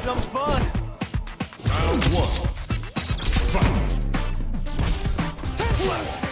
some fun. Round one. Fight.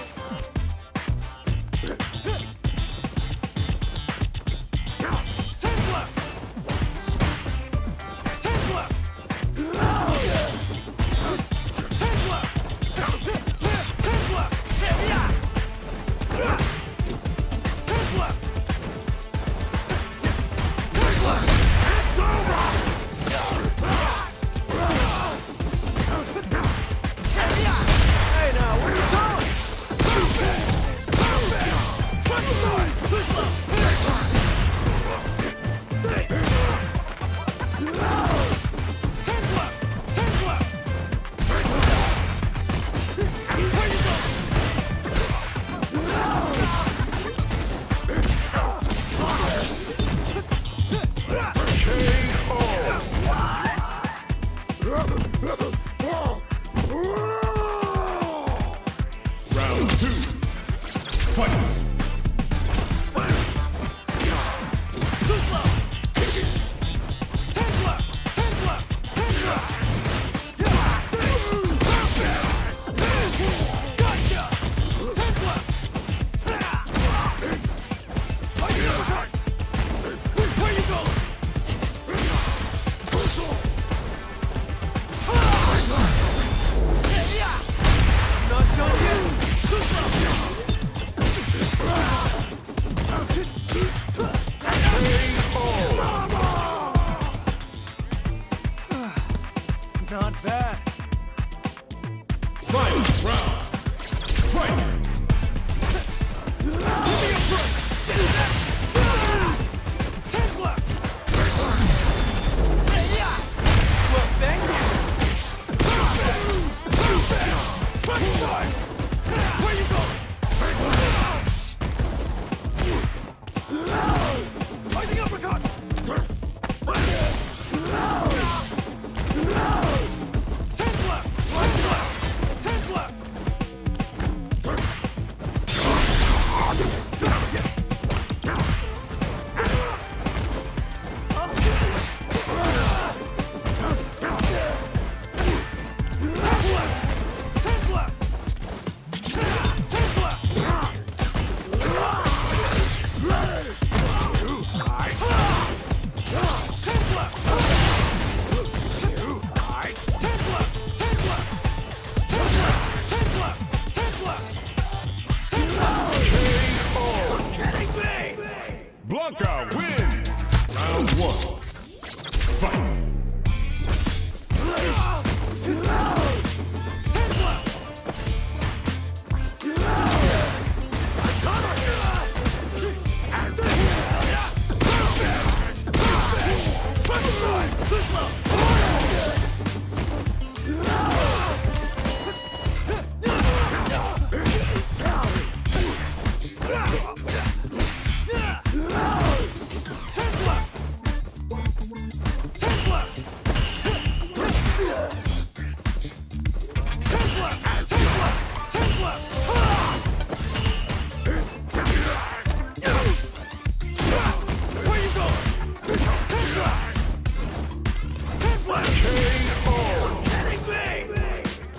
Round Not bad. Blanca wins. Round one. Fight.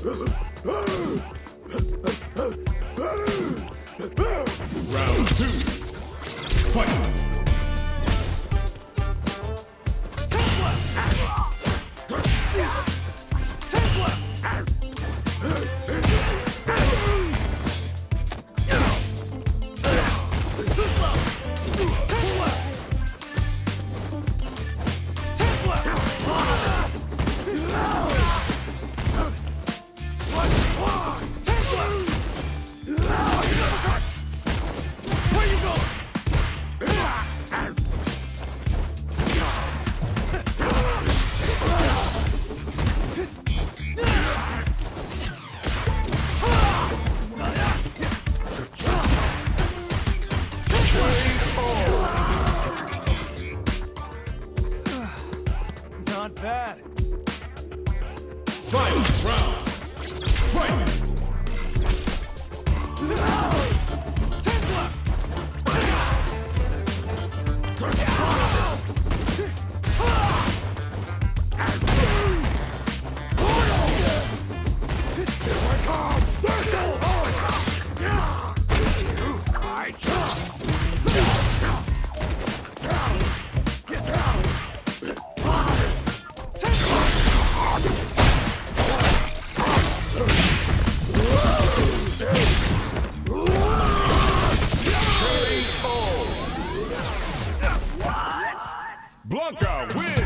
Uh-huh. Blanca wins.